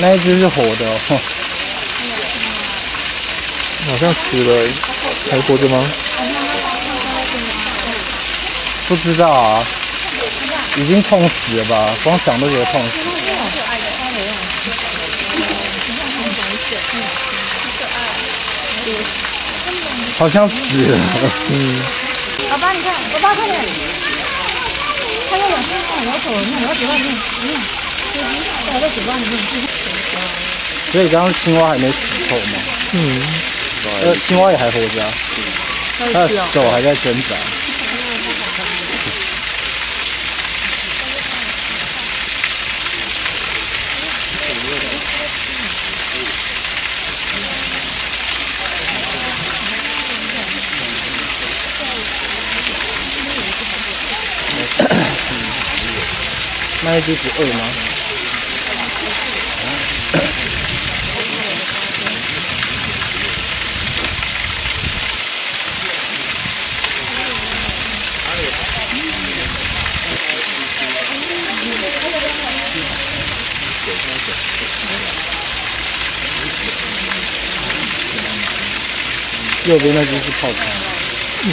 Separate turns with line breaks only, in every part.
那一只是活的哦。
好像死了，还活着吗？
不知道啊，已经痛死了吧？光想都觉得痛死。好像死了，嗯。
爸爸，你看，爸爸快点，它要往身上摇头，你看摇嘴巴里面，你看，还在嘴巴里面。
所以刚刚青蛙还没死透吗？
嗯，
呃，青蛙也还活着啊，它的手还在挣扎。那一只不饿吗？右边那只是泡汤。
嗯，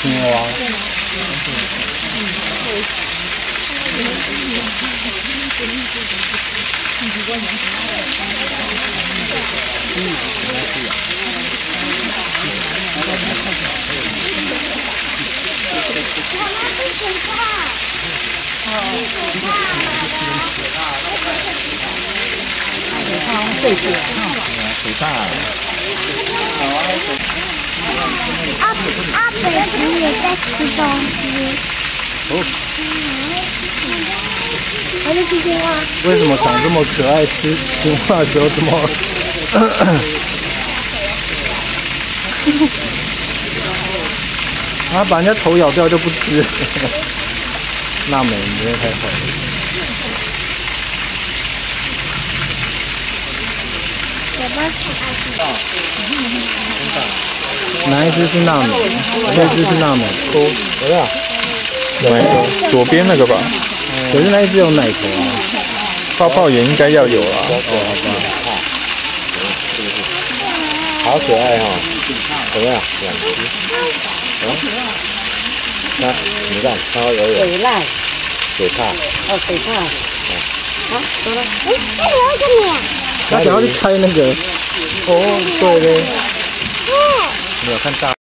青蛙。
阿阿北子也在吃东西。
哦，
还是青蛙？
为什么长这么可爱，吃青蛙的时候这么？啊，把人家头咬掉就不吃。娜美，你真的太坏了。
爸爸
哪一只是娜美？这只是娜美。哦，
哪一个？左边那个吧，
可是那一只有奶头啊。
泡泡也应该要有啦。
好可爱哈、怎么样？两只，嗯，那你看，它会游泳，
水濑，
水獭，
哦，水獭。好，走了。
哎，那里有一个鸟。
他想要去开那个。哦，对嘞。
哦。
没有看大。